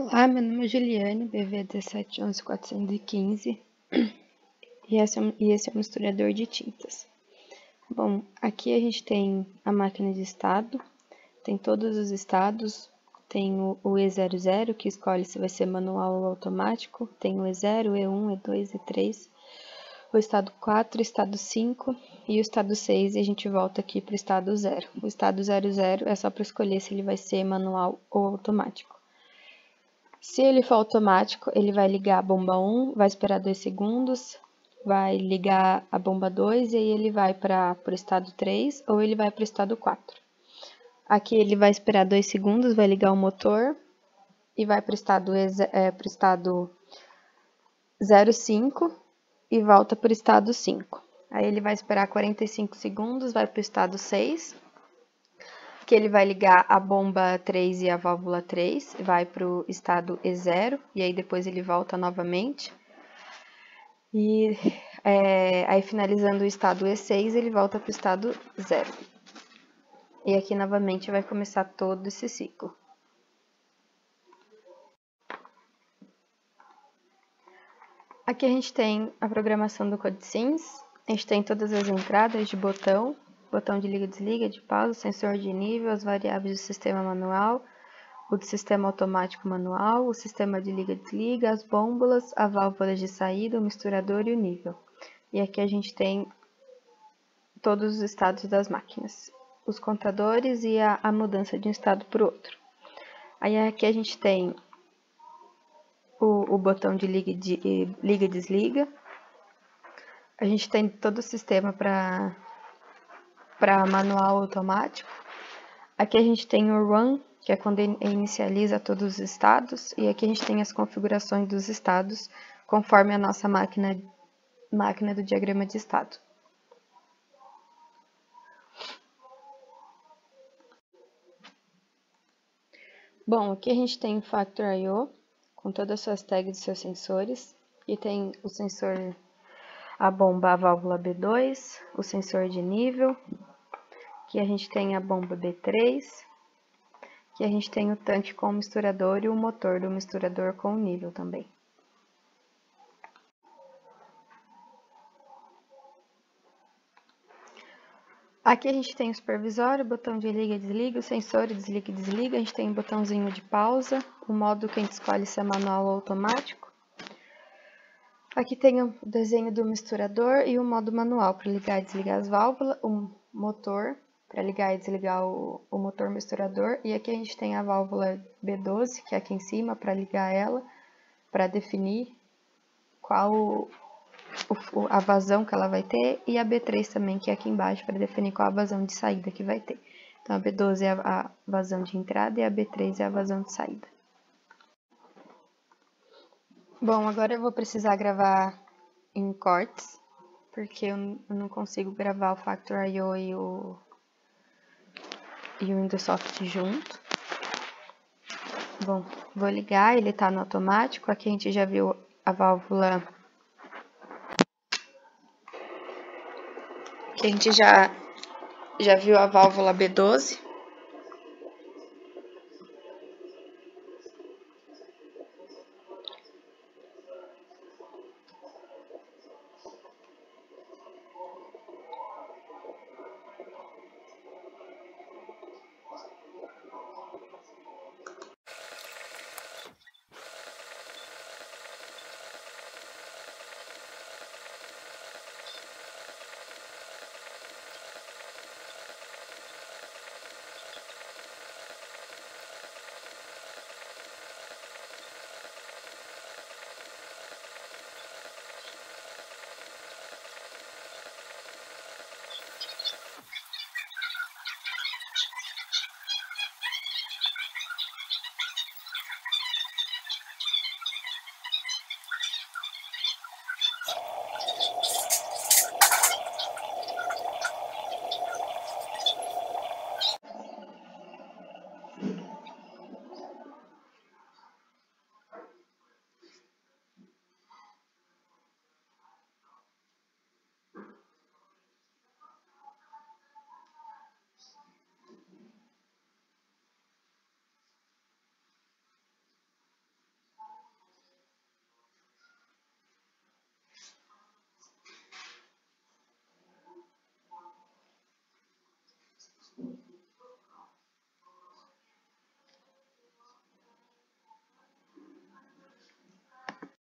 Olá, meu nome é Juliane, BV 1711415 e esse, é, e esse é um misturador de tintas. Bom, aqui a gente tem a máquina de estado, tem todos os estados, tem o, o E00 que escolhe se vai ser manual ou automático, tem o E0, E1, E2, E3, o estado 4, o estado 5 e o estado 6 e a gente volta aqui para o estado 0. O estado 00 é só para escolher se ele vai ser manual ou automático. Se ele for automático, ele vai ligar a bomba 1, vai esperar 2 segundos, vai ligar a bomba 2 e aí ele vai para o estado 3 ou ele vai para o estado 4. Aqui ele vai esperar 2 segundos, vai ligar o motor e vai para o estado, é, estado 05 e volta para o estado 5. Aí ele vai esperar 45 segundos, vai para o estado 6 que ele vai ligar a bomba 3 e a válvula 3, vai para o estado E0, e aí depois ele volta novamente. E é, aí finalizando o estado E6, ele volta para o estado 0. E aqui novamente vai começar todo esse ciclo. Aqui a gente tem a programação do CodeSys, a gente tem todas as entradas de botão, botão de liga e desliga, de pausa, sensor de nível, as variáveis do sistema manual, o do sistema automático manual, o sistema de liga e desliga, as bômbulas, a válvula de saída, o misturador e o nível. E aqui a gente tem todos os estados das máquinas, os contadores e a, a mudança de um estado para o outro. Aí aqui a gente tem o, o botão de liga e liga, desliga. A gente tem todo o sistema para para manual automático. Aqui a gente tem o run, que é quando inicializa todos os estados, e aqui a gente tem as configurações dos estados conforme a nossa máquina, máquina do diagrama de estado. Bom, aqui a gente tem o Factor I.O. com todas as suas tags e seus sensores, e tem o sensor, a bomba, a válvula B2, o sensor de nível, Aqui a gente tem a bomba B3, que a gente tem o tanque com o misturador e o motor do misturador com o nível também. Aqui a gente tem o supervisor, o botão de liga e desliga, o sensor de desliga e desliga, a gente tem o botãozinho de pausa, o modo que a gente escolhe se é manual ou automático. Aqui tem o desenho do misturador e o modo manual para ligar e desligar as válvulas, o motor para ligar e desligar o, o, motor misturador. E aqui a gente tem a válvula B12, que é aqui em cima, para ligar ela, para definir qual o, o, a vazão que ela vai ter, e a B3 também, que é aqui embaixo, para definir qual a vazão de saída que vai ter. Então, a B12 é a, vazão de entrada e a B3 é a vazão de saída. Bom, agora eu vou precisar gravar em cortes, porque eu não consigo gravar o Factor I.O. e o e o Windows junto. Bom, vou ligar, ele tá no automático. Aqui a gente já viu a válvula. Aqui a gente já, já viu a válvula B12.